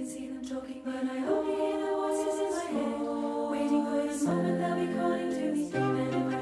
can see them talking, but I only hear the voices in my head. Waiting for this moment they'll be calling to me. And if I